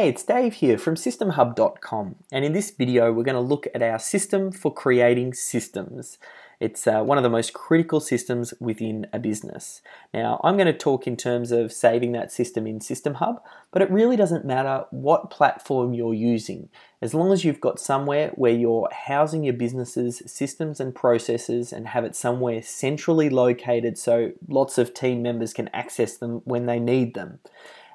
Hey, it's Dave here from SystemHub.com, and in this video, we're going to look at our system for creating systems. It's uh, one of the most critical systems within a business. Now, I'm going to talk in terms of saving that system in System Hub, but it really doesn't matter what platform you're using. As long as you've got somewhere where you're housing your business's systems and processes and have it somewhere centrally located so lots of team members can access them when they need them.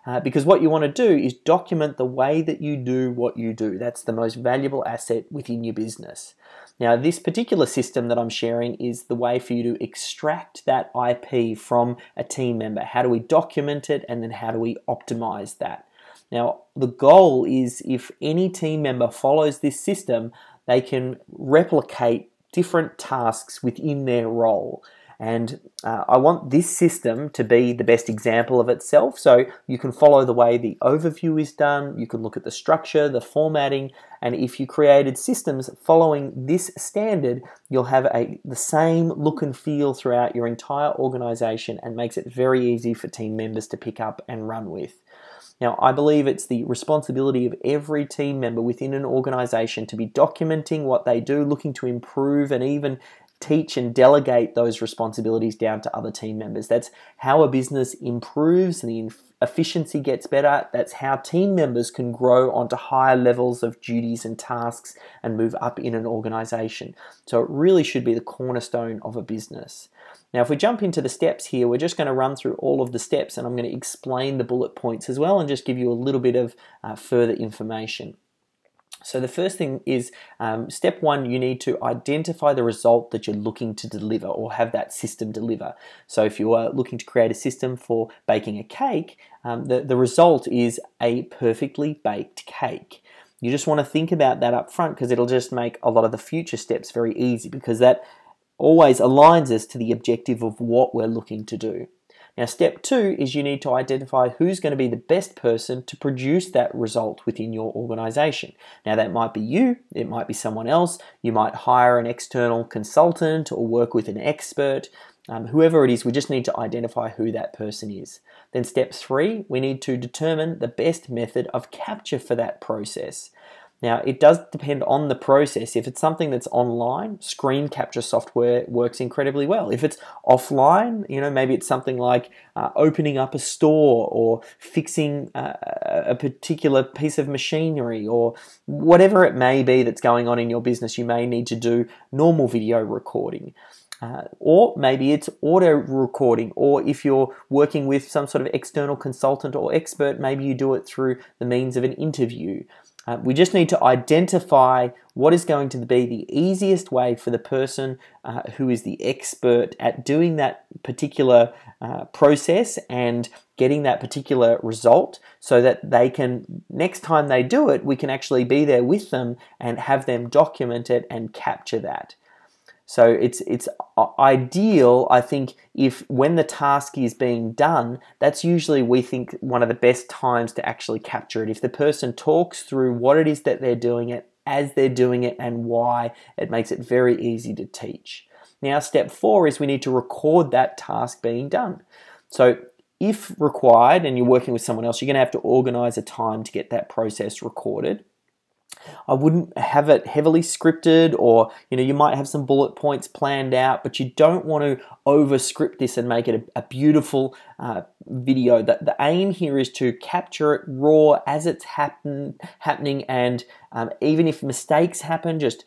Uh, because what you want to do is document the way that you do what you do. That's the most valuable asset within your business. Now, this particular system that I'm sharing is the way for you to extract that IP from a team member. How do we document it and then how do we optimize that? Now, the goal is if any team member follows this system, they can replicate different tasks within their role. And uh, I want this system to be the best example of itself. So you can follow the way the overview is done, you can look at the structure, the formatting, and if you created systems following this standard, you'll have a, the same look and feel throughout your entire organization and makes it very easy for team members to pick up and run with. Now, I believe it's the responsibility of every team member within an organization to be documenting what they do, looking to improve, and even teach and delegate those responsibilities down to other team members. That's how a business improves and the efficiency gets better. That's how team members can grow onto higher levels of duties and tasks and move up in an organization. So it really should be the cornerstone of a business. Now, if we jump into the steps here, we're just going to run through all of the steps and I'm going to explain the bullet points as well and just give you a little bit of uh, further information. So the first thing is um, step one, you need to identify the result that you're looking to deliver or have that system deliver. So if you are looking to create a system for baking a cake, um, the, the result is a perfectly baked cake. You just want to think about that up front because it'll just make a lot of the future steps very easy because that always aligns us to the objective of what we're looking to do. Now, step two is you need to identify who's going to be the best person to produce that result within your organization. Now, that might be you, it might be someone else, you might hire an external consultant or work with an expert. Um, whoever it is, we just need to identify who that person is. Then, step three, we need to determine the best method of capture for that process. Now, it does depend on the process. If it's something that's online, screen capture software works incredibly well. If it's offline, you know, maybe it's something like uh, opening up a store or fixing uh, a particular piece of machinery or whatever it may be that's going on in your business, you may need to do normal video recording. Uh, or maybe it's auto recording, or if you're working with some sort of external consultant or expert, maybe you do it through the means of an interview. Uh, we just need to identify what is going to be the easiest way for the person uh, who is the expert at doing that particular uh, process and getting that particular result so that they can, next time they do it, we can actually be there with them and have them document it and capture that. So it's it's uh, ideal, I think, if when the task is being done, that's usually we think one of the best times to actually capture it. If the person talks through what it is that they're doing it as they're doing it and why, it makes it very easy to teach. Now, step four is we need to record that task being done. So if required and you're working with someone else, you're going to have to organize a time to get that process recorded. I wouldn't have it heavily scripted or you know you might have some bullet points planned out but you don't want to over script this and make it a, a beautiful uh, video. That the aim here is to capture it raw as it's happen, happening and um, even if mistakes happen just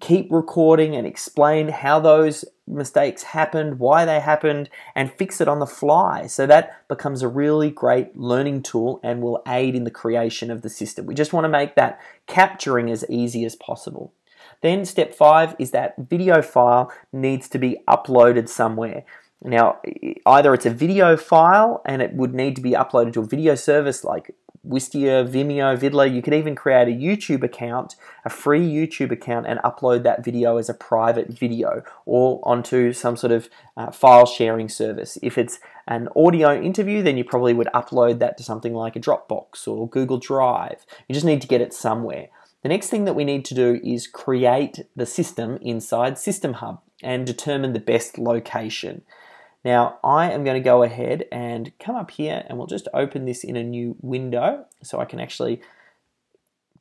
keep recording and explain how those mistakes happened, why they happened, and fix it on the fly. So that becomes a really great learning tool and will aid in the creation of the system. We just want to make that capturing as easy as possible. Then step five is that video file needs to be uploaded somewhere. Now, either it's a video file and it would need to be uploaded to a video service like Wistia, Vimeo, Viddler. You could even create a YouTube account, a free YouTube account, and upload that video as a private video or onto some sort of uh, file sharing service. If it's an audio interview, then you probably would upload that to something like a Dropbox or Google Drive. You just need to get it somewhere. The next thing that we need to do is create the system inside System Hub and determine the best location. Now I am going to go ahead and come up here and we'll just open this in a new window so I can actually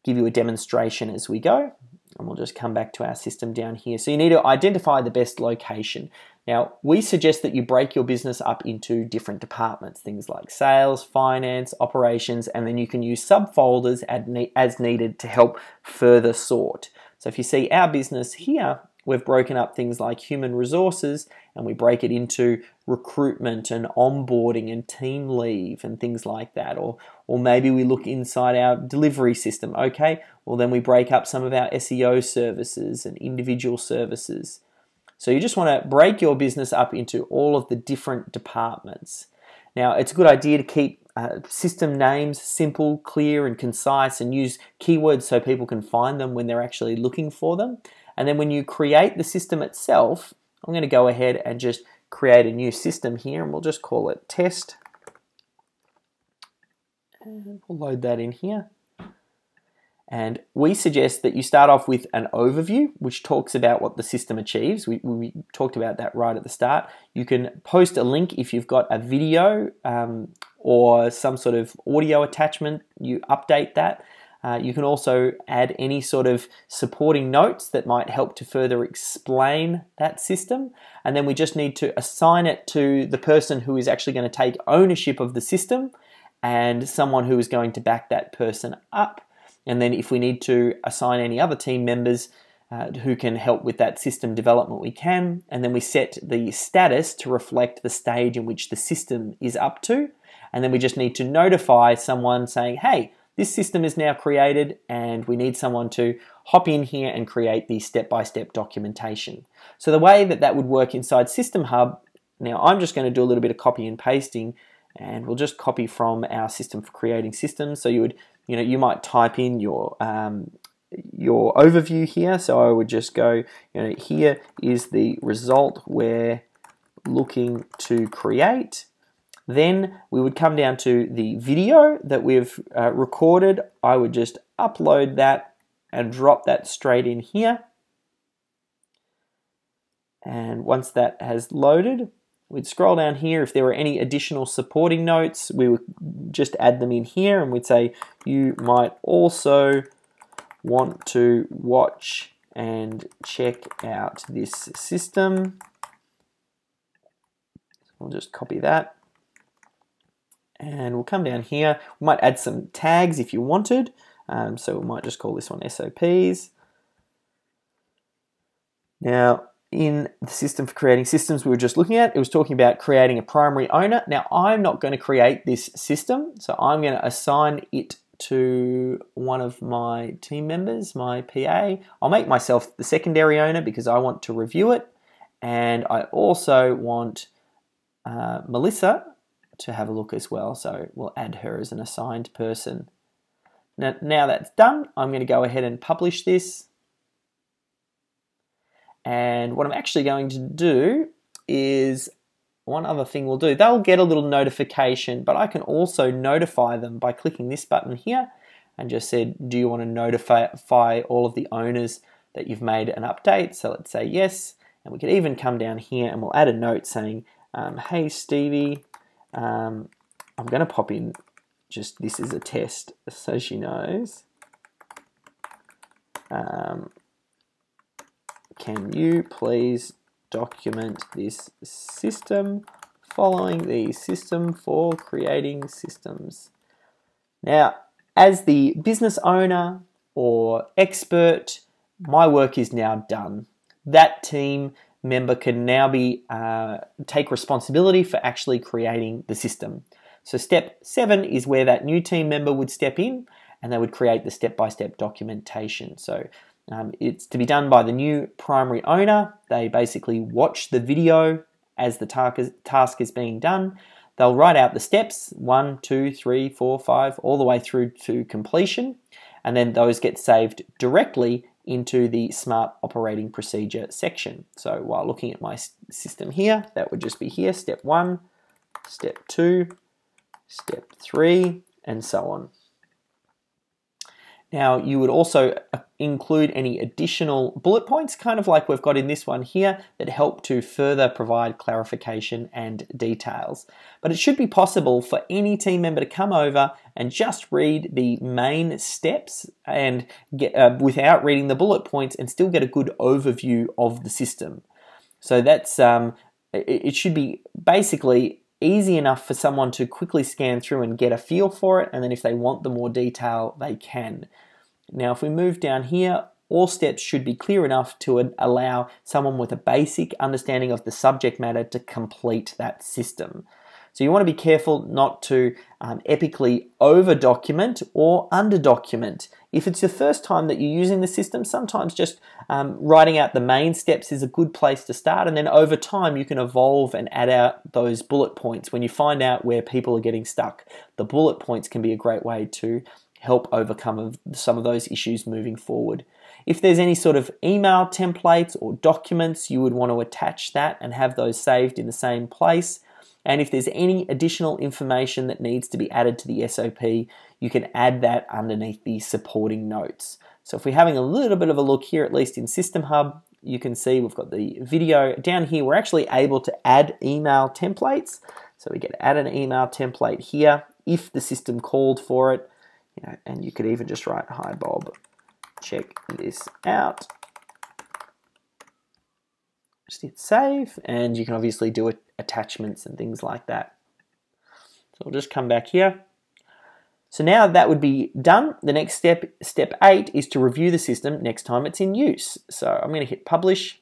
give you a demonstration as we go. And we'll just come back to our system down here. So you need to identify the best location. Now, we suggest that you break your business up into different departments, things like sales, finance, operations, and then you can use subfolders as needed to help further sort. So if you see our business here, we've broken up things like human resources and we break it into recruitment and onboarding and team leave and things like that. Or, or maybe we look inside our delivery system. Okay, well, then we break up some of our SEO services and individual services. So you just want to break your business up into all of the different departments. Now, it's a good idea to keep uh, system names simple, clear, and concise, and use keywords so people can find them when they're actually looking for them. And then when you create the system itself, I'm going to go ahead and just create a new system here, and we'll just call it test. And we'll load that in here. And we suggest that you start off with an overview, which talks about what the system achieves. We, we talked about that right at the start. You can post a link if you've got a video um, or some sort of audio attachment, you update that. Uh, you can also add any sort of supporting notes that might help to further explain that system. And then we just need to assign it to the person who is actually going to take ownership of the system and someone who is going to back that person up. And then if we need to assign any other team members uh, who can help with that system development, we can. And then we set the status to reflect the stage in which the system is up to. And then we just need to notify someone saying, hey, this system is now created and we need someone to hop in here and create the step-by-step documentation. So the way that that would work inside System Hub, now I'm just going to do a little bit of copy and pasting and we'll just copy from our system for creating systems. So you would you know, you might type in your um, your overview here. So I would just go, you know, here is the result we're looking to create. Then we would come down to the video that we've uh, recorded. I would just upload that and drop that straight in here. And once that has loaded, We'd scroll down here. If there were any additional supporting notes, we would just add them in here and we'd say you might also want to watch and check out this system. We'll just copy that. And we'll come down here. We might add some tags if you wanted. Um, so we might just call this one SOPs. Now, in the system for creating systems we were just looking at, it was talking about creating a primary owner. Now, I'm not going to create this system, so I'm going to assign it to one of my team members, my PA. I'll make myself the secondary owner because I want to review it, and I also want uh, Melissa to have a look as well, so we'll add her as an assigned person. Now, now that's done, I'm going to go ahead and publish this. And what I'm actually going to do is one other thing we'll do. They'll get a little notification, but I can also notify them by clicking this button here and just said, do you want to notify all of the owners that you've made an update? So let's say yes. And we could even come down here and we'll add a note saying, um, hey Stevie, um, I'm going to pop in just this is a test so she knows. Um, can you please document this system following the system for creating systems? Now, as the business owner or expert, my work is now done. That team member can now be uh, take responsibility for actually creating the system. So step seven is where that new team member would step in and they would create the step-by-step -step documentation. So um, it's to be done by the new primary owner. They basically watch the video as the task is being done. They'll write out the steps one, two, three, four, five, all the way through to completion, and then those get saved directly into the Smart Operating Procedure section. So while looking at my system here, that would just be here step one, step two, step three, and so on. Now, you would also include any additional bullet points, kind of like we've got in this one here, that help to further provide clarification and details. But it should be possible for any team member to come over and just read the main steps and get, uh, without reading the bullet points and still get a good overview of the system. So that's um, it, it should be basically easy enough for someone to quickly scan through and get a feel for it, and then if they want the more detail, they can. Now, if we move down here, all steps should be clear enough to allow someone with a basic understanding of the subject matter to complete that system. So you want to be careful not to um, epically over document or under document. If it's your first time that you're using the system, sometimes just um, writing out the main steps is a good place to start. And then over time, you can evolve and add out those bullet points when you find out where people are getting stuck. The bullet points can be a great way to help overcome some of those issues moving forward. If there's any sort of email templates or documents, you would want to attach that and have those saved in the same place. And if there's any additional information that needs to be added to the SOP, you can add that underneath the supporting notes. So if we're having a little bit of a look here, at least in System Hub, you can see we've got the video down here. We're actually able to add email templates. So we get add an email template here if the system called for it. You know, and you could even just write, hi Bob, check this out. Just hit save, and you can obviously do attachments and things like that. So we'll just come back here. So now that would be done. The next step, step eight, is to review the system next time it's in use. So I'm going to hit publish.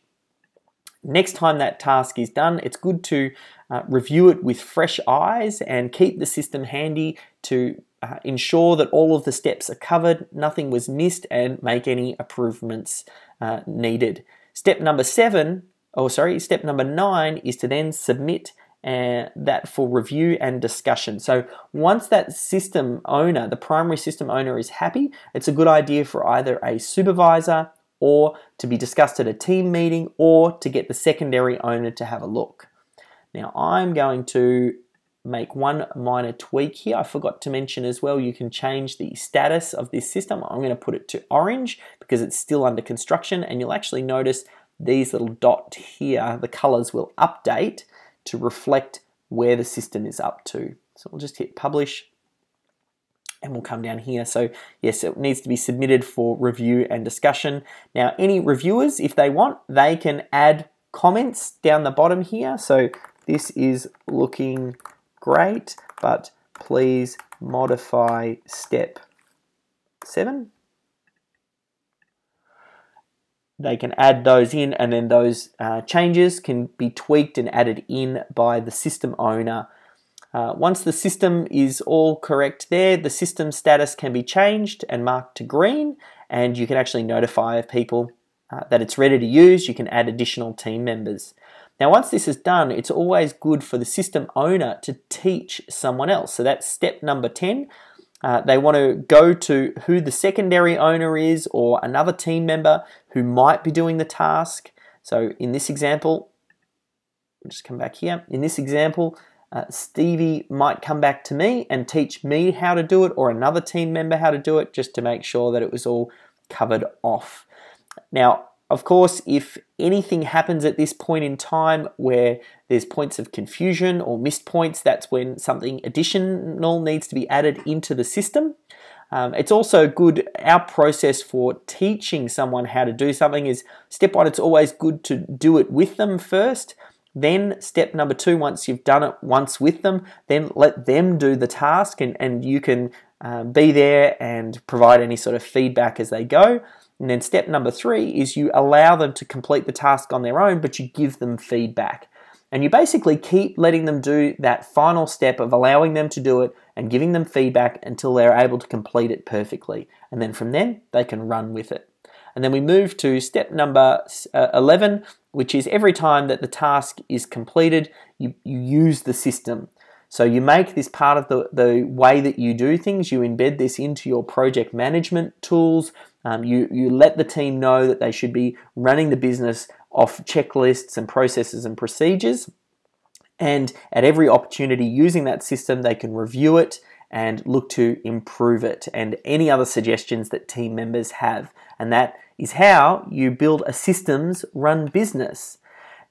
Next time that task is done, it's good to uh, review it with fresh eyes and keep the system handy to uh, ensure that all of the steps are covered, nothing was missed, and make any improvements uh, needed. Step number seven oh sorry, step number nine is to then submit uh, that for review and discussion. So once that system owner, the primary system owner is happy, it's a good idea for either a supervisor or to be discussed at a team meeting or to get the secondary owner to have a look. Now I'm going to make one minor tweak here. I forgot to mention as well, you can change the status of this system. I'm going to put it to orange because it's still under construction and you'll actually notice these little dot here, the colors will update to reflect where the system is up to. So we'll just hit publish and we'll come down here. So yes, it needs to be submitted for review and discussion. Now, any reviewers, if they want, they can add comments down the bottom here. So this is looking great, but please modify step seven they can add those in and then those uh, changes can be tweaked and added in by the system owner. Uh, once the system is all correct there, the system status can be changed and marked to green and you can actually notify people uh, that it's ready to use. You can add additional team members. Now, once this is done, it's always good for the system owner to teach someone else. So that's step number 10. Uh, they want to go to who the secondary owner is or another team member who might be doing the task. So in this example, just come back here. In this example, uh, Stevie might come back to me and teach me how to do it or another team member how to do it just to make sure that it was all covered off. Now, of course, if anything happens at this point in time where there's points of confusion or missed points, that's when something additional needs to be added into the system. Um, it's also good, our process for teaching someone how to do something is step one, it's always good to do it with them first. Then, step number two, once you've done it once with them, then let them do the task and, and you can uh, be there and provide any sort of feedback as they go. And then step number three is you allow them to complete the task on their own, but you give them feedback. And you basically keep letting them do that final step of allowing them to do it and giving them feedback until they're able to complete it perfectly. And then from then, they can run with it. And then we move to step number uh, 11, which is every time that the task is completed, you, you use the system. So you make this part of the, the way that you do things, you embed this into your project management tools, um, you, you let the team know that they should be running the business off checklists and processes and procedures. And at every opportunity using that system, they can review it and look to improve it and any other suggestions that team members have. And that is how you build a systems run business.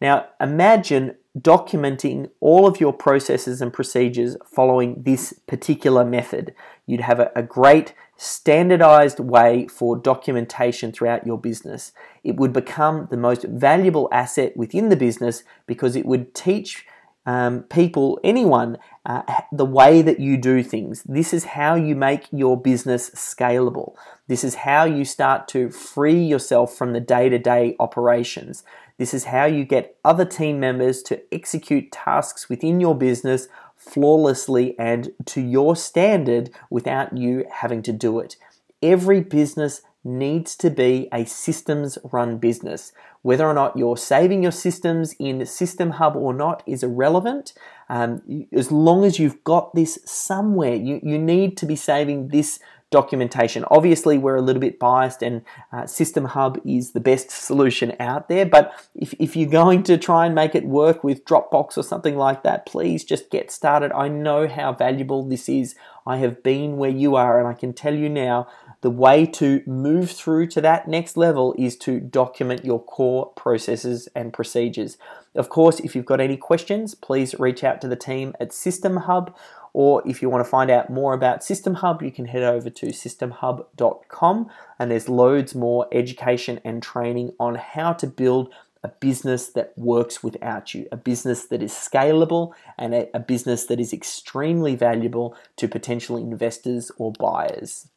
Now, imagine documenting all of your processes and procedures following this particular method. You'd have a, a, great standardized way for documentation throughout your business. It would become the most valuable asset within the business because it would teach um, people, anyone, uh, the way that you do things. This is how you make your business scalable. This is how you start to free yourself from the day to day operations. This is how you get other team members to execute tasks within your business flawlessly and to your standard without you having to do it. Every business needs to be a systems run business. Whether or not you're saving your systems in System Hub or not is irrelevant. Um, as long as you've got this somewhere, you, you need to be saving this documentation. Obviously, we're a little bit biased, and uh, System Hub is the best solution out there. But if, if you're going to try and make it work with Dropbox or something like that, please just get started. I know how valuable this is. I have been where you are, and I can tell you now the way to move through to that next level is to document your core processes and procedures. Of course, if you've got any questions, please reach out to the team at System Hub or if you want to find out more about System Hub, you can head over to systemhub.com and there's loads more education and training on how to build a business that works without you, a business that is scalable, and a, business that is extremely valuable to potential investors or buyers.